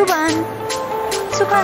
书本四块